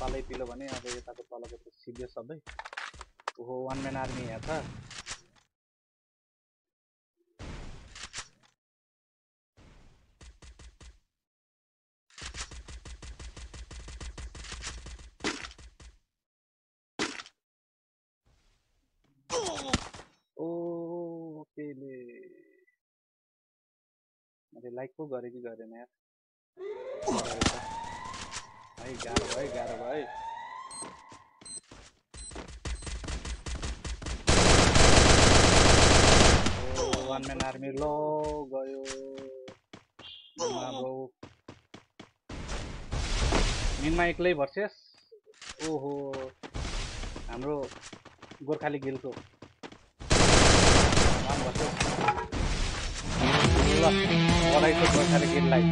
तलै पिलो भने अब यताको तलको त सिधै सबै। ओहो वान म्यान आर्मी यहाँ मैले लाइक पो गरेँ कि गरेन यार। है गाह्रो भयो गाह्रो भयो वान म्यान आर्मी लो गयो मिनमा एक्लै भर्सेस ओहो हाम्रो गोर्खाली गिलको वान भर्सेस ल गोर्खाली गिललाई